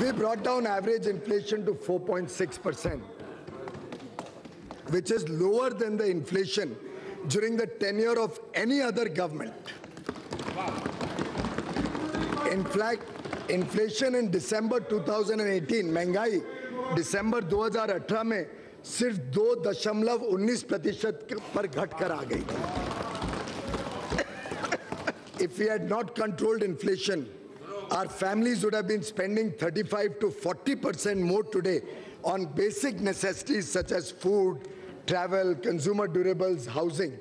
We brought down average inflation to 4.6%, which is lower than the inflation during the tenure of any other government. In fact, inflation in December 2018, महंगाई दिसंबर 2018 में सिर्फ दो दशमलव उन्नीस प्रतिशत पर घट कर आ गई If we had not controlled inflation, our families would have been spending 35 to 40 percent more today on basic necessities such as food, travel, consumer durables, housing.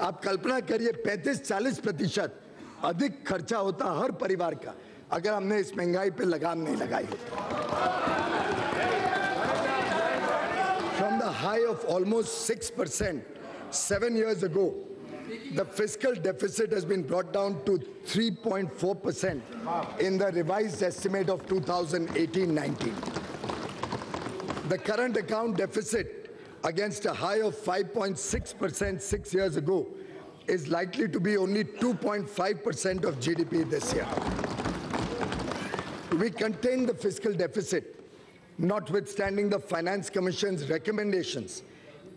आप कल्पना करिए 35-40 प्रतिशत अधिक खर्चा होता हर परिवार का अगर हमने इस महंगाई पे लगाम नहीं लगाई होती From the high of almost 6% seven years ago, the fiscal deficit has been brought down to 3.4% in the revised estimate of 2018-19. The current account deficit against a high of 5.6% six years ago is likely to be only 2.5% of GDP this year. We contain the fiscal deficit notwithstanding the Finance Commission's recommendations,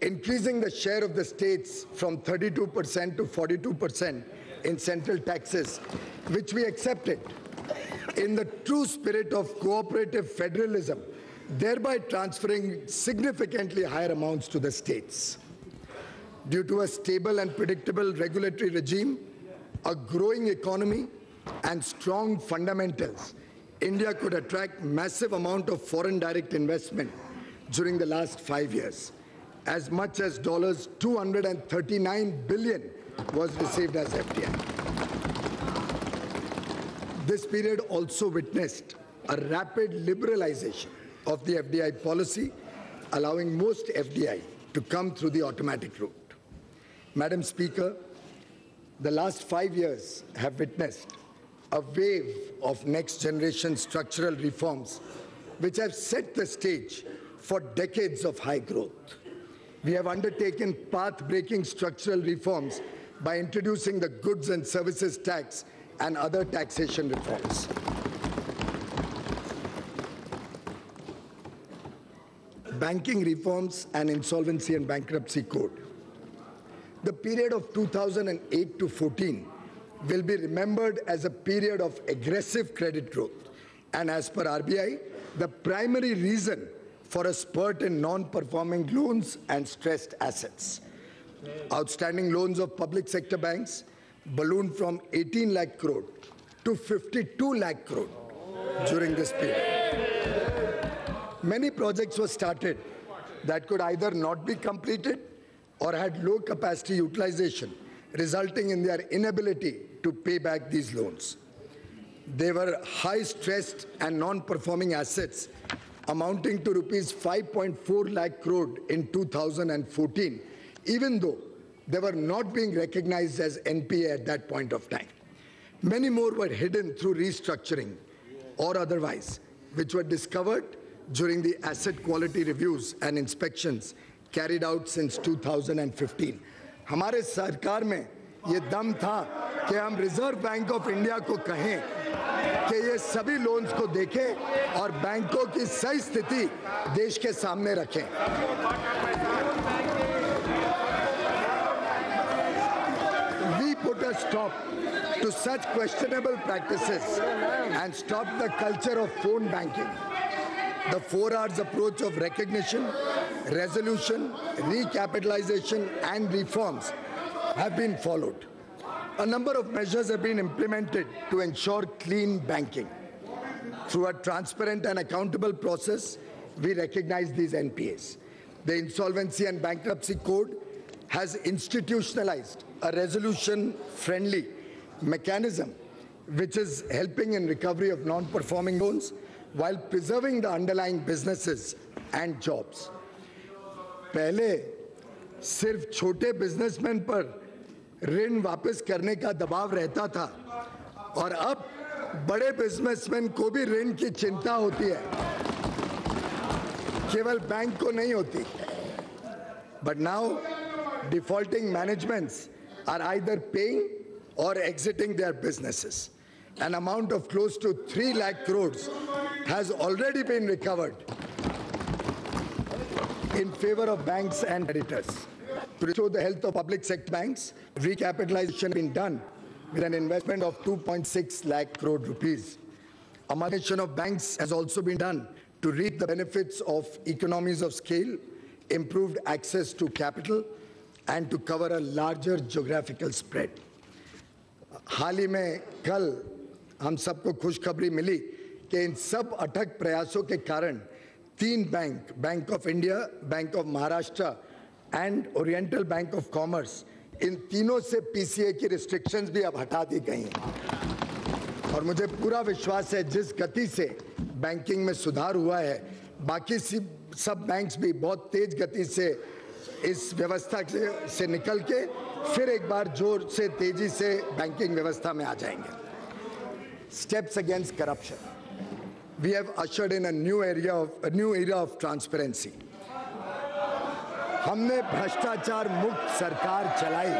increasing the share of the states from 32% to 42% in central taxes, which we accepted in the true spirit of cooperative federalism, thereby transferring significantly higher amounts to the states. Due to a stable and predictable regulatory regime, a growing economy, and strong fundamentals, India could attract massive amount of foreign direct investment during the last five years. As much as dollars 239 billion was received as FDI. This period also witnessed a rapid liberalization of the FDI policy, allowing most FDI to come through the automatic route. Madam Speaker, the last five years have witnessed a wave of next generation structural reforms which have set the stage for decades of high growth. We have undertaken path breaking structural reforms by introducing the goods and services tax and other taxation reforms. Banking reforms and insolvency and bankruptcy code. The period of 2008 to 14 will be remembered as a period of aggressive credit growth. And as per RBI, the primary reason for a spurt in non-performing loans and stressed assets. Outstanding loans of public sector banks ballooned from 18 lakh crore to 52 lakh crore during this period. Many projects were started that could either not be completed or had low capacity utilization, resulting in their inability to pay back these loans. They were high stressed and non-performing assets amounting to rupees 5.4 lakh crore in 2014, even though they were not being recognized as NPA at that point of time. Many more were hidden through restructuring or otherwise, which were discovered during the asset quality reviews and inspections carried out since 2015. हमारे सरकार में ये दम था कि हम reserve bank of India को कहें कि ये सभी लोन्स को देखें और बैंकों की सही स्थिति देश के सामने रखें We put a stop to such questionable practices and stop the culture of phone banking. The four R's approach of recognition, resolution, recapitalization, and reforms have been followed. A number of measures have been implemented to ensure clean banking. Through a transparent and accountable process, we recognize these NPAs. The Insolvency and Bankruptcy Code has institutionalized a resolution friendly mechanism which is helping in recovery of non performing loans while preserving the underlying businesses and jobs. पहले सिर्फ छोटे businessman पर ऋण वापस करने का दबाव रहता था। और अब बड़े बिजनेसमैन को भी ऋण की चिंता होती है। केवल बैंक को नहीं होती। But now defaulting management are either paying or exiting their business an amount of close to three lakh crore has already been recovered in favour of bank and editors To restore the health of public sector banks, recapitalization has been done with an investment of 2.6 lakh crore rupees. Amalgamation of banks has also been done to reap the benefits of economies of scale, improved access to capital, and to cover a larger geographical spread. हाल ही में कल हम सबको खुशखबरी मिली कि इन सब अटक प्रयासों के कारण तीन bank bank of India bank of Maharashtra and Oriental Bank of Commerce इन तीनों से पीसीए की रिस्ट्रिक्शंस भी अब हटा दी गई हैं। और मुझे पूरा विश्वास है जिस गति से बैंकिंग में सुधार हुआ है बाकी सब बैंक्स भी बहुत तेज गति से इस व्यवस्था से, निकल के फिर एक बार ज़ोर से तेज़ी से बैंकिंग व्यवस्था में आ जाएँगे। Steps against corruption have ushered in a new area of a new era of transparency. हमने भ्रष्टाचार मुक्त सरकार चलाई।